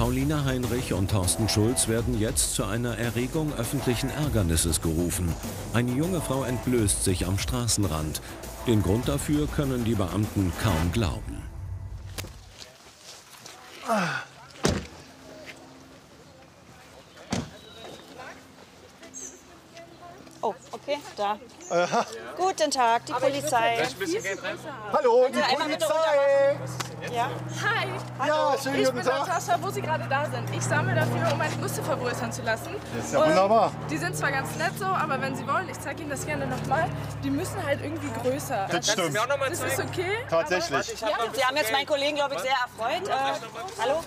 Paulina Heinrich und Thorsten Schulz werden jetzt zu einer Erregung öffentlichen Ärgernisses gerufen. Eine junge Frau entblößt sich am Straßenrand. Den Grund dafür können die Beamten kaum glauben. Oh, okay, da. Guten Tag, die Polizei. Hallo, die Polizei! Ja? Hi, Ja, schönen ich bin Tag. Natascha, wo Sie gerade da sind. Ich sammle dafür, um meine Brüste vergrößern zu lassen. Das ist ja Und wunderbar. Die sind zwar ganz nett so, aber wenn Sie wollen, ich zeige Ihnen das gerne nochmal, die müssen halt irgendwie größer. Das stimmt. Das ist okay. Tatsächlich. Sie haben jetzt meinen Kollegen, glaube ich, sehr erfreut. Äh, hallo?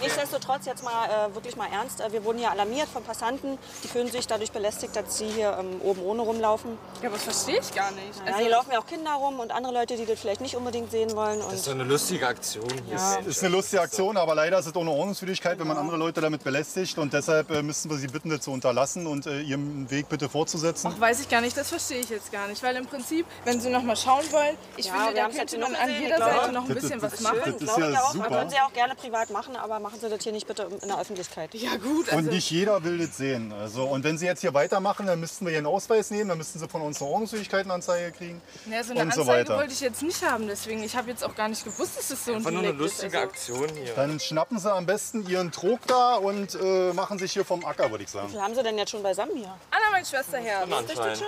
Nichtsdestotrotz jetzt mal äh, wirklich mal ernst. Äh, wir wurden hier alarmiert von Passanten. Die fühlen sich dadurch belästigt, dass sie hier ähm, oben ohne rumlaufen. Ja, aber das verstehe ich gar nicht. Ja, hier laufen ja auch Kinder rum und andere Leute, die das vielleicht nicht unbedingt sehen wollen. Und Das ist so eine lustige Aktion hier. Das ist eine lustige Aktion, aber leider ist es auch eine Ordnungswidrigkeit, wenn man andere Leute damit belästigt. Und deshalb äh, müssen wir Sie bitten, das zu unterlassen und äh, Ihren Weg bitte fortzusetzen. Ach, weiß ich gar nicht, das verstehe ich jetzt gar nicht. Weil im Prinzip, wenn Sie noch mal schauen wollen, ich Ja, finde, da könnte man noch an jeder. Seite noch ein bisschen das- was das- machen. das ist ja auch. super. Können Sie auch gerne privat machen, aber machen Sie das hier nicht bitte in der Öffentlichkeit. Ja gut, also Und nicht jeder will das sehen. Also, und wenn Sie jetzt hier weitermachen, dann müssten wir Ihren Ausweis nehmen, dann müssten Sie von uns eine Ordnungswidrigkeitenanzeige kriegen. Ja, so eine und so Anzeige weiter. wollte ich jetzt nicht haben, deswegen ich habe jetzt auch gar nicht gewusst, dass das so ein Einfach nur eine ist. lustige Also, Aktion hier. Dann schnappen Sie am besten Ihren Trog da und äh, machen sich hier vom Acker, würde ich sagen. Wie viel haben Sie denn jetzt schon beisammen hier? Anna, meine Schwester her. Anscheinend.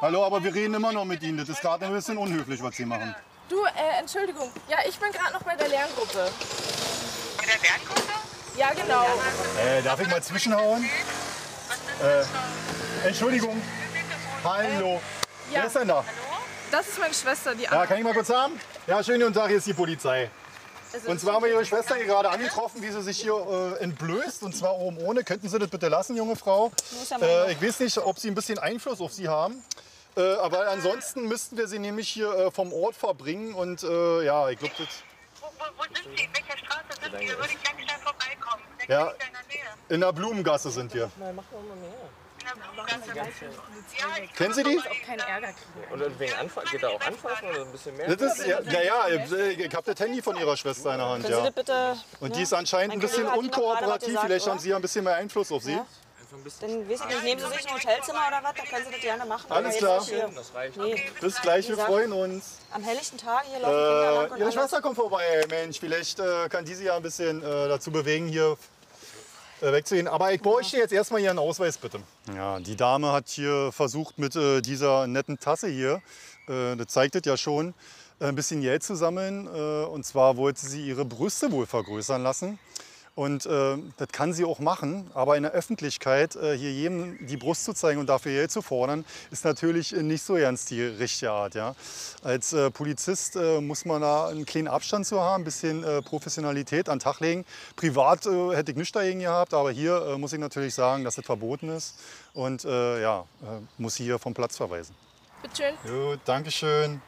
Hallo, aber wir reden immer noch mit Ihnen. Das ist gerade ein bisschen unhöflich, was Sie machen. Du, äh, Entschuldigung. Ja, ich bin gerade noch bei der Lerngruppe. Bei der Lerngruppe? Ja, genau. Äh, darf ich mal zwischenhauen? Äh, Entschuldigung. Hallo. Wer ist denn da? Das ist meine Schwester, die Ja, Anna. kann ich mal kurz haben? Ja, schönen guten Tag, hier ist die Polizei. Und zwar haben wir Ihre Schwester hier gerade angetroffen, wie sie sich hier äh, entblößt. Und zwar oben ohne. Könnten Sie das bitte lassen, junge Frau? ja Äh, ich weiß nicht, ob Sie ein bisschen Einfluss auf sie haben. Äh, aber ansonsten müssten wir sie nämlich hier äh, vom Ort verbringen. Und äh, ja, ich glaube, das. Wo, wo, wo sind Sie? In welcher Straße sind Sie? Da würde ich ganz schnell vorbeikommen. Ja. in der Nähe. In der Blumengasse sind wir. In der Blumengasse. Ja, ich Kennen Sie die? Kein Ärger kriegen. Und wegen Anfassen, geht da auch anfassen oder ein bisschen mehr? Das ist, ja, ja, ja, ich, habe das Handy von Ihrer Schwester in der Hand. Können Sie Ja. das bitte... Und die ist anscheinend ein bisschen was unkooperativ. Vielleicht haben Sie ja ein bisschen mehr Einfluss auf sie. Dann ich nicht, nehmen Sie sich ein Hotelzimmer oder was, dann können Sie das gerne machen. Alles klar. Das reicht. Nee, Bis gleich, wir freuen uns. am helllichten Tag hier laufen Kinder lang Äh, und ihre. Schwester kommt vorbei. Mensch, vielleicht äh, kann die sie ja ein bisschen äh, dazu bewegen, hier äh, wegzugehen. Aber ich bräuchte jetzt erstmal Ihren Ausweis, bitte. Ja, die Dame hat hier versucht, mit äh, dieser netten Tasse hier, äh, das zeigt es ja schon, äh, ein bisschen Geld zu sammeln. Äh, und zwar wollte sie ihre Brüste wohl vergrößern lassen. Und äh, das kann sie auch machen, aber in der Öffentlichkeit äh, hier jedem die Brust zu zeigen und dafür Geld zu fordern, ist natürlich äh, nicht so ganz die richtige Art. Ja? Als äh, Polizist äh, muss man da einen kleinen Abstand zu haben, ein bisschen äh, Professionalität an den Tag legen. Privat äh, hätte ich nichts dagegen gehabt, aber hier äh, muss ich natürlich sagen, dass das verboten ist und äh, ja, äh, muss sie hier vom Platz verweisen. Bitteschön. Gut, Dankeschön.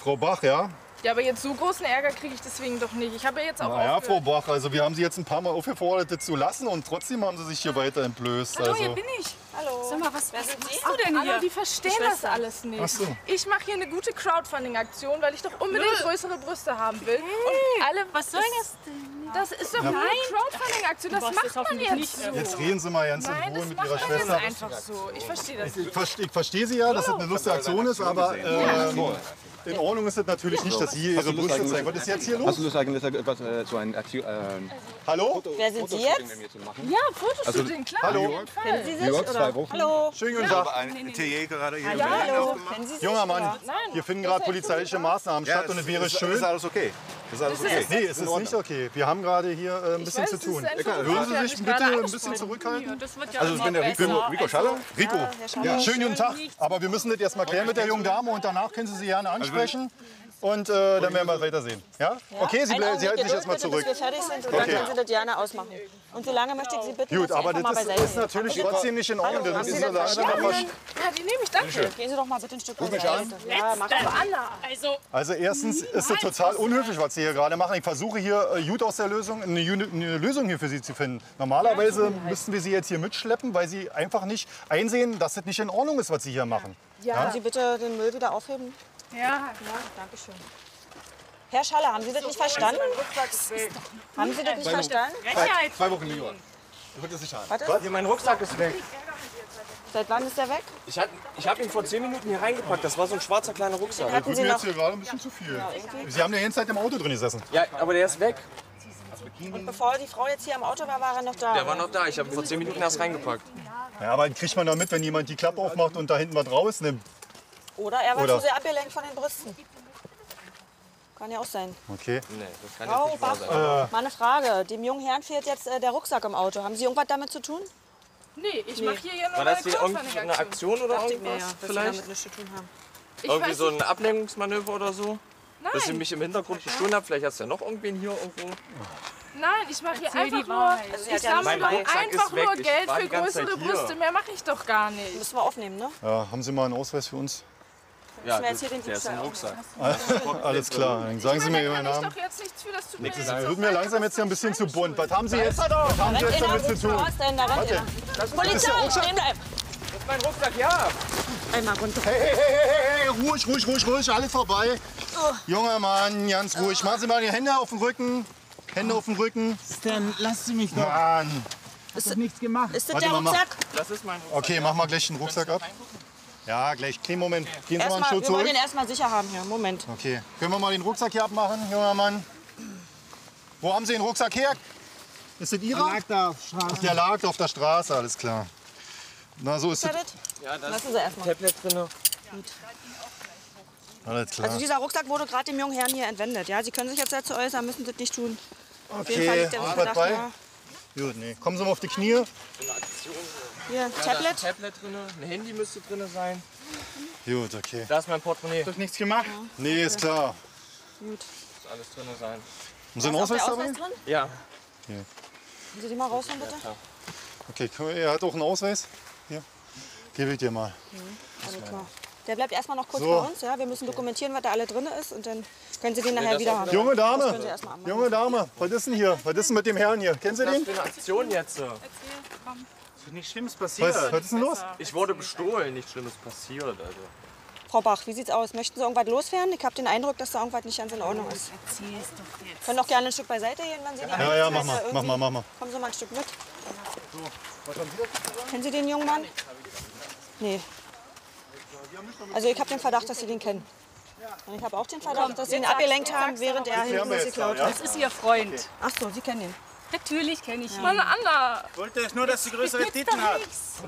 Frau Bach, ja? Ja, aber jetzt so großen Ärger kriege ich deswegen doch nicht. Ich habe ja jetzt auch Na ja, Frau. Bach, also wir haben Sie jetzt ein paar Mal aufgefordert, das zu lassen und trotzdem haben Sie sich hier weiter entblößt. Hallo, also. hier bin ich. Hallo. Sag mal, was, Wer was sind machst du denn Anna, hier? die verstehen das Schwester. alles nicht. Ach so. Ich mache hier eine gute Crowdfunding-Aktion, weil ich doch unbedingt größere Brüste haben will. Und alle, Was soll das denn? das ist doch eine Crowdfunding-Aktion. Das macht das man jetzt nicht so. Jetzt reden Sie mal ganz Nein, in das Ruhe mit macht Ihrer man jetzt Schwester. einfach so. Ich verstehe das. Ich verstehe, ich verstehe Sie ja, dass das eine lustige Aktion ist, aber ähm, in Ordnung ist es natürlich nicht, dass Sie Ihre Brüste zeigen. Was ist jetzt hier Hast los? du Lust eigentlich etwas äh, so ein Aktion, äh, Hallo? Wer sind Sie jetzt? zu? Ja, Fotoshooting, klar. Hallo? Kennen Sie sich? Oder? zwei Wochen. Hallo. Schönen guten Tag. ein Atelier gerade hier. Ja, hallo. Kennen Sie sich? Junger Mann, hier finden gerade polizeiliche Maßnahmen statt und es wäre ist, schön. Ist alles okay. Ist alles okay. Nee, es ist nicht okay. Wir haben gerade hier äh, ein bisschen weiß, zu tun. Würden Sie sich bitte ein bisschen zurückhalten? Das wird ja Also ich bin der Rico. Rico Schaller. Rico, schönen guten Tag. Aber wir müssen das erst mal klären mit der jungen Dame und danach können Sie sie gerne ansprechen. Und äh, dann werden wir weitersehen. Ja? Okay, Sie, Sie halten sich erstmal Geduld, zurück. Bis wir fertig sind und dann Okay. können Sie das gerne ausmachen. Und solange möchte ich Sie bitten, Gut, dass Sie aber mal das ist, ist natürlich trotzdem nicht in Ordnung. Hallo, Das haben ist Sie so aber- Ja, die nehme ich, danke. Gehen Sie doch mal bitte ein Stück beiseite. Ja, mach mal. Also, Also erstens ist es total unhöflich, was Sie hier gerade machen. Ich versuche hier äh, gut aus der Lösung eine, eine Lösung hier für Sie zu finden. Normalerweise müssten wir Sie jetzt hier mitschleppen, weil Sie einfach nicht einsehen, dass das nicht in Ordnung ist, was Sie hier machen. Können Sie bitte den Müll wieder aufheben? ja, Ja, danke schön. Herr Schaller, haben Sie das nicht verstanden? Haben Sie das nicht verstanden? Zwei Wochen New York. Ich wollte das nicht haben. Warte, Hier, mein Rucksack ist weg. seit wann ist der weg? Ich habe ich hab ihn vor 10 Minuten hier reingepackt. Das war so ein schwarzer kleiner Rucksack. Hatten Wird Sie noch jetzt hier gerade ein bisschen zu viel. Sie haben die ganze Zeit im Auto drin gesessen. Ja, aber der ist weg. Und bevor die Frau jetzt hier am Auto war, war er noch da. Der war noch da. Ich habe ihn vor 10 Minuten erst reingepackt. Ja, aber kriegt man da mit, wenn jemand die Klappe aufmacht und da hinten was rausnimmt. Oder er war Oder- zu sehr abgelenkt von den Brüsten. Kann ja auch sein. Okay. Nee, das kann jetzt Frau nicht wahr Bach, sein. mal eine Frage. Dem jungen Herrn fehlt jetzt äh, der Rucksack im Auto. Haben Sie irgendwas damit zu tun? Nee, ich mache hier ja nur War das irgendwie eine. Aktion oder Dachte ich mir irgendwas? ja, dass Sie vielleicht? damit nichts zu tun haben. Ich Irgendwie weiß so nicht, ein Ablenkungsmanöver oder so? Dass ihr nein, mich im Hintergrund gestohlen habt. Vielleicht hast du ja noch irgendwen hier irgendwo. nein, ich mache hier einfach nur, Also sie ich hat ja sammle Mein einfach weg. nur Ich Geld war für die ganze größere Zeit hier. Brüste. Mehr mache ich doch gar nicht. Müssen wir aufnehmen, ne? Ja, haben Sie mal einen Ausweis für uns? Ja, jetzt hier den der ist im Rucksack. Alles klar. Dann sagen Sie mir Ihren kann ich Namen. doch jetzt nichts für, das tut mir Das wird mir langsam jetzt hier ein bisschen zu bunt. Was haben Sie jetzt, was haben Sie jetzt damit zu tun? Warte. einer. Polizei, stehen bleiben. Das ist mein Rucksack, ja. Einmal runter. Hey, hey, hey, hey, hey, ruhig, ruhig, ruhig, ruhig, alles vorbei. Junger Mann, ganz ruhig. Machen Sie mal die Hände auf den Rücken. Hände auf den Rücken. Dann lassen Sie mich doch. Mann. Ich hab nichts gemacht. Ist das Warte der. Rucksack? Das ist mein Rucksack. Okay, mach mal gleich den Rucksack ab. Ja, gleich. Kleinen Moment. Gehen Sie mal einen Erstmal, Schritt wir wollen zurück. den erstmal sicher haben hier. Moment. Okay. Können wir mal den Rucksack hier abmachen, junger Mann? Wo haben Sie den Rucksack her? Ist das Ihrer? Lag da auf Straße. Der lag auf der Straße, alles klar. Na, so ist Ist das es. das? Ja, da ist Lassen Sie erstmal. Tablet drin. Alles klar. Also dieser Rucksack wurde gerade dem jungen Herrn hier entwendet. Ja, Sie können sich jetzt dazu äußern, müssen das nicht tun. Auf jeden Fall Okay, liegt der nahe. Gut, nee. Kommen Sie mal auf die Knie. Hier, Da ist Tablet. ein Tablet drin. Ein Handy müsste drin sein. Gut, okay. Da ist mein Portemonnaie. Doch nichts gemacht. Nee, ist klar. Gut. Muss alles drin sein. Auch der Ausweis Ausweis dabei? drin? Ja. Können Sie die mal rausholen, bitte? Okay, komm, er hat auch einen Ausweis. Hier. Gebe ich dir mal. Alles klar. Der bleibt erstmal noch kurz So. bei uns. Ja? Wir müssen dokumentieren, was da alle drin ist und dann können Sie den nachher wieder haben. Junge Dame, junge Dame, was ist denn hier? Was ist denn mit dem Herrn hier? Kennen Sie Was den? für eine Aktion jetzt? Ist nichts Schlimmes passiert. Was, was ist denn los? Ich wurde bestohlen. Nichts Schlimmes passiert. Also. Frau Bach, wie sieht's aus? Möchten Sie irgendwas loswerden? Ich habe den Eindruck, dass da irgendwas nicht ganz in Ordnung ist. Können doch gerne ein Stück beiseite gehen, wenn Sie die Ja, ja, mach mal, mach mal, mach mal. Kommen Sie mal ein Stück mit. Kennen Sie den jungen Mann? Nee. Also ich habe den Verdacht, dass Sie den kennen. Und ich habe auch den Verdacht, dass Sie ihn abgelenkt haben, während er hinten was geklaut hat. Das ist Ihr Freund. Ach so, Sie kennen ihn. Natürlich kenne ich ihn. Meine Anna, Ich wollte jetzt nur, dass sie größere Titten hat.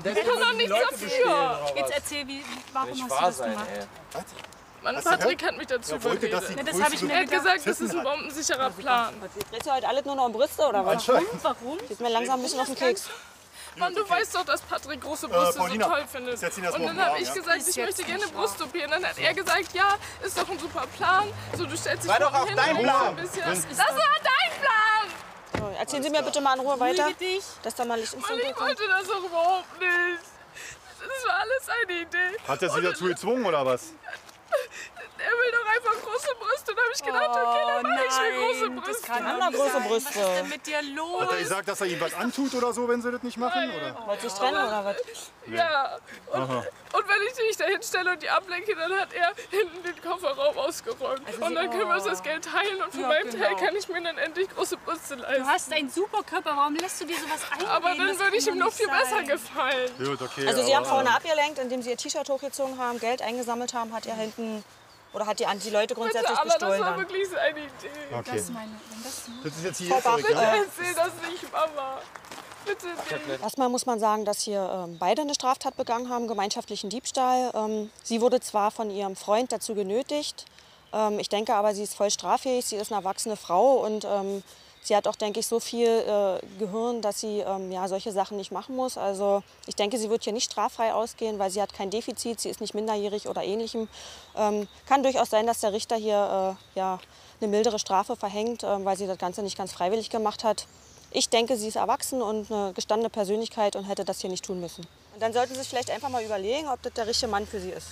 der kann doch nichts dafür. Jetzt erzähl, wie, warum Nicht hast du das sein, gemacht? ey. Mein Patrick hat mich dazu wollte, dass überredet. sie Ja, das habe ich Er mir hat gesagt, das ist ein bombensicherer Plan. Dreht Sie heute alles nur noch um Brüste oder was? Warum? Geht mir langsam ein bisschen auf den Keks. Mann, du weißt doch, dass Patrick große Brüste so Paulina, toll findet. jetzt Und dann habe ich ja? gesagt, ich möchte gerne Brust-OP. Und dann hat er gesagt, ja, ist doch ein super Plan. So, du stellst dich War doch auch hin dein und Plan. ein bisschen. Das, das war dein Plan! Erzählen Sie mir bitte mal in Ruhe weiter, dass da mal Licht ins Dunkel ich kommt. wollte das auch überhaupt nicht. Das war alles eine Idee. Hat er Sie dazu gezwungen oder was? Er will doch einfach große Brüste. Und da habe ich gedacht, okay, dann mache ich mir große das Brüste. kann Haben da große Was ist denn Brüste. mit dir los? Hat er gesagt, dass er ihm was antut oder so, wenn Sie das nicht machen? Oder? Wollt ihr trennen oder was? Ja. Und, und wenn ich dich da hinstelle und die ablenke, dann hat er hinten den Kofferraum ausgeräumt. und dann können wir uns das Geld teilen und von Ja, meinem Teil genau. kann ich mir dann endlich große Brüste Du leisten. hast einen super Körper, warum lässt du dir sowas einreden? Aber dann Das würde kann ich ihm noch viel nicht besser sein. gefallen. Gut, okay. Also Sie haben vorne abgelenkt, indem Sie Ihr T-Shirt hochgezogen haben, Geld eingesammelt haben, hat er hinten oder hat die, die Leute Bitte, grundsätzlich aber das bestohlen war dann. wirklich seine Idee. Okay. Das meine, das Das ist jetzt hier Frau Bach, zurück, ja? Erzähl das nicht, Mama. Bitte nicht. Erstmal muss man sagen, dass hier ähm, beide eine Straftat begangen haben, gemeinschaftlichen Diebstahl. Ähm, sie wurde zwar von ihrem Freund dazu genötigt, ähm, ich denke aber, sie ist voll straffähig, sie ist eine erwachsene Frau und ähm, sie hat auch, denke ich, so viel äh, Gehirn, dass sie ähm, ja, solche Sachen nicht machen muss. Also ich denke, sie wird hier nicht straffrei ausgehen, weil sie hat kein Defizit, sie ist nicht minderjährig oder ähnlichem. Ähm, kann durchaus sein, dass der Richter hier äh, ja, eine mildere Strafe verhängt, ähm, weil sie das Ganze nicht ganz freiwillig gemacht hat. Ich denke, sie ist erwachsen und eine gestandene Persönlichkeit und hätte das hier nicht tun müssen. Und dann sollten Sie sich vielleicht einfach mal überlegen, ob das der richtige Mann für Sie ist.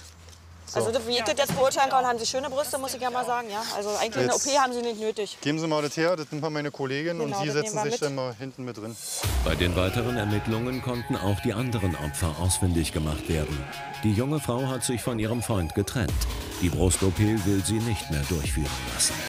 Also wie ich das jetzt beurteilen kann, haben Sie schöne Brüste, muss ich ja mal sagen. Ja? Also eigentlich eine Jetzt- OP haben Sie nicht nötig. Geben Sie mal das her, das nimmt mal meine Kollegin Genau, und Sie setzen sich mit. dann mal hinten mit drin. Bei den weiteren Ermittlungen konnten auch die anderen Opfer ausfindig gemacht werden. Die junge Frau hat sich von ihrem Freund getrennt. Die Brust-OP will sie nicht mehr durchführen lassen.